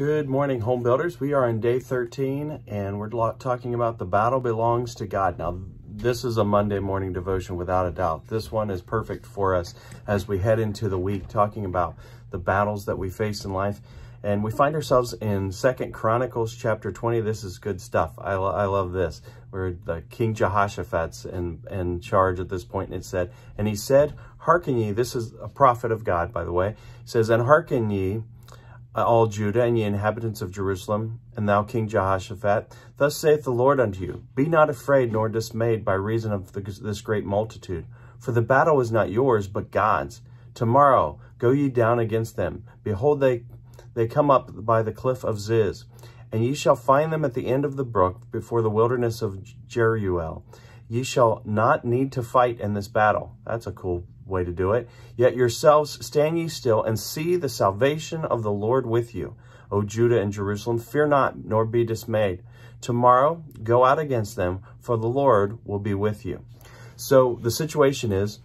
Good morning, home builders. We are on day 13 and we're talking about the battle belongs to God. Now, this is a Monday morning devotion without a doubt. This one is perfect for us as we head into the week talking about the battles that we face in life. And we find ourselves in Second Chronicles chapter 20. This is good stuff. I, lo I love this, where the King Jehoshaphat's in, in charge at this point, and it said, And he said, Hearken ye, this is a prophet of God, by the way, he says, And hearken ye, Uh, all Judah and ye inhabitants of Jerusalem, and thou King Jehoshaphat, thus saith the Lord unto you, Be not afraid nor dismayed by reason of the, this great multitude, for the battle is not yours, but God's. Tomorrow go ye down against them. Behold, they, they come up by the cliff of Ziz, and ye shall find them at the end of the brook before the wilderness of Jeruel. Ye shall not need to fight in this battle. That's a cool way to do it. Yet yourselves stand ye still and see the salvation of the Lord with you. O Judah and Jerusalem, fear not, nor be dismayed. Tomorrow go out against them, for the Lord will be with you. So the situation is,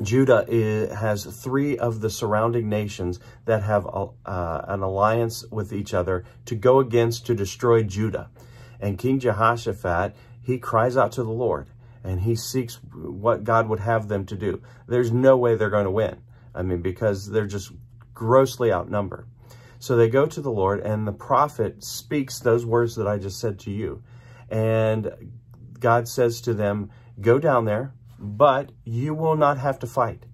Judah is, has three of the surrounding nations that have uh, an alliance with each other to go against to destroy Judah. And King Jehoshaphat, he cries out to the Lord and he seeks what God would have them to do. There's no way they're going to win. I mean, because they're just grossly outnumbered. So they go to the Lord and the prophet speaks those words that I just said to you. And God says to them, go down there, but you will not have to fight.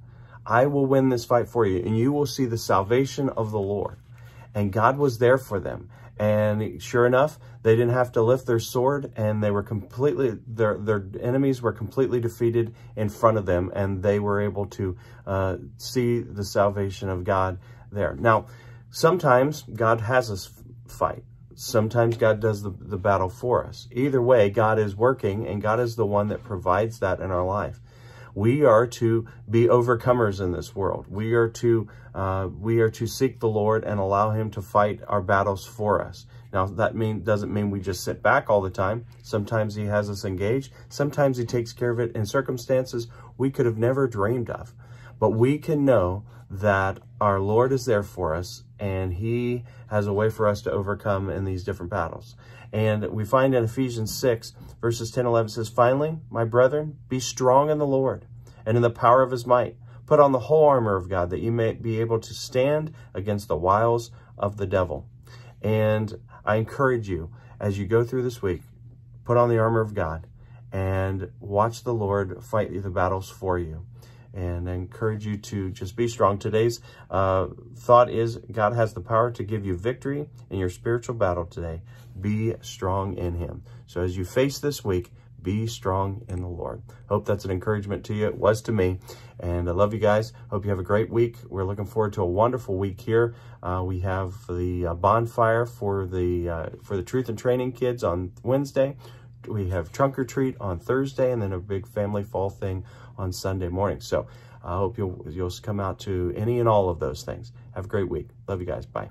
I will win this fight for you and you will see the salvation of the Lord. And God was there for them. And sure enough, they didn't have to lift their sword and they were completely, their, their enemies were completely defeated in front of them and they were able to uh, see the salvation of God there. Now, sometimes God has us fight. Sometimes God does the, the battle for us. Either way, God is working and God is the one that provides that in our life. We are to be overcomers in this world. We are to uh, we are to seek the Lord and allow him to fight our battles for us. Now, that mean doesn't mean we just sit back all the time. Sometimes he has us engaged. Sometimes he takes care of it in circumstances we could have never dreamed of. But we can know that our Lord is there for us and he has a way for us to overcome in these different battles. And we find in Ephesians 6, verses 10 11 says, Finally, my brethren, be strong in the Lord and in the power of his might. Put on the whole armor of God that you may be able to stand against the wiles of the devil. And I encourage you, as you go through this week, put on the armor of God and watch the Lord fight the battles for you and I encourage you to just be strong. Today's uh, thought is God has the power to give you victory in your spiritual battle today. Be strong in him. So as you face this week, be strong in the Lord. Hope that's an encouragement to you. It was to me. And I love you guys. Hope you have a great week. We're looking forward to a wonderful week here. Uh, we have the uh, bonfire for the uh, for the Truth and Training kids on Wednesday. We have trunk or treat on Thursday and then a big family fall thing on Sunday morning. So I hope you'll, you'll come out to any and all of those things. Have a great week. Love you guys. Bye.